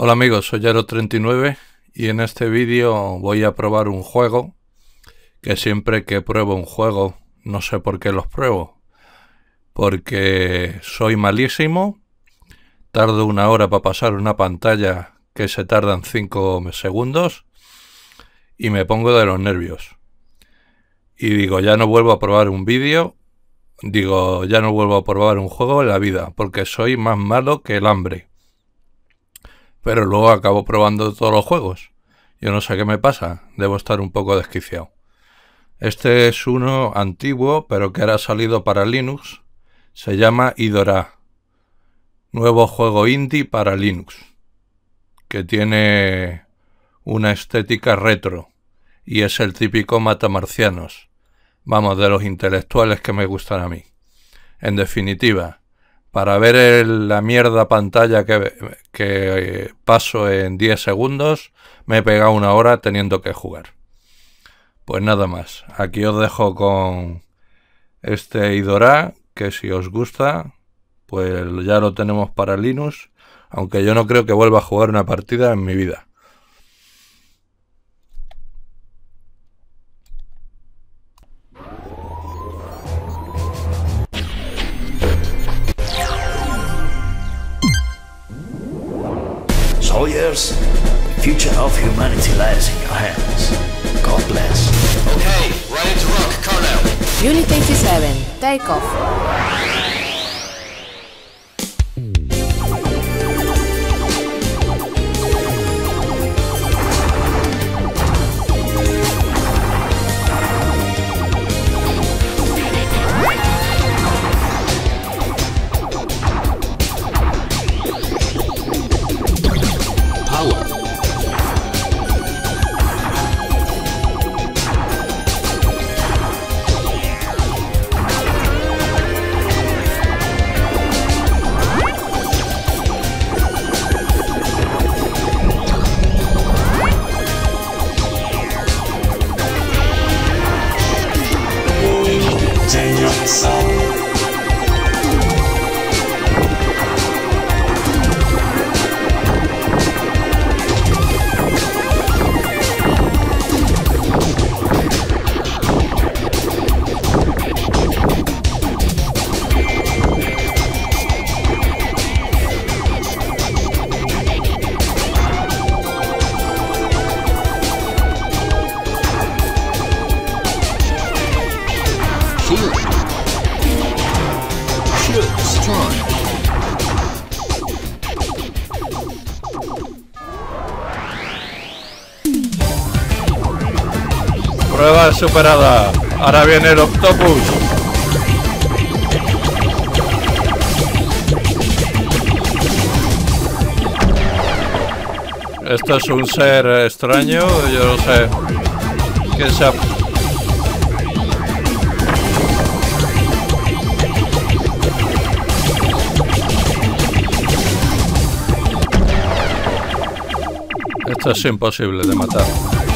Hola amigos, soy Yaro39 y en este vídeo voy a probar un juego que siempre que pruebo un juego no sé por qué los pruebo. Porque soy malísimo, tardo una hora para pasar una pantalla que se tardan 5 segundos y me pongo de los nervios. Y digo, ya no vuelvo a probar un vídeo, digo, ya no vuelvo a probar un juego en la vida, porque soy más malo que el hambre. Pero luego acabo probando todos los juegos. Yo no sé qué me pasa, debo estar un poco desquiciado. Este es uno antiguo, pero que ahora ha salido para Linux. Se llama Idora. Nuevo juego indie para Linux. Que tiene una estética retro. Y es el típico matamarcianos. Vamos, de los intelectuales que me gustan a mí. En definitiva, para ver la mierda pantalla que, que paso en 10 segundos, me he pegado una hora teniendo que jugar. Pues nada más, aquí os dejo con este Idora, que si os gusta, pues ya lo tenemos para Linux, aunque yo no creo que vuelva a jugar una partida en mi vida. Sawyers, the future of humanity lies in your hands. God bless. Okay, ready to rock, Colonel. Unit 87, take off. Prueba superada. Ahora viene el Octopus. Esto es un ser extraño, yo no sé quién sea. Esto es imposible de matar.